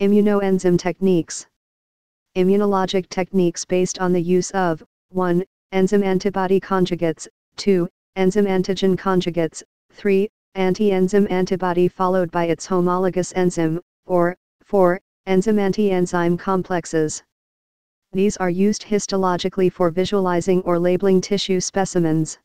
Immunoenzyme techniques. Immunologic techniques based on the use of 1. Enzyme antibody conjugates, 2. Enzyme antigen conjugates, 3. Anti-enzyme antibody followed by its homologous enzyme, or 4. Enzyme anti-enzyme complexes. These are used histologically for visualizing or labeling tissue specimens.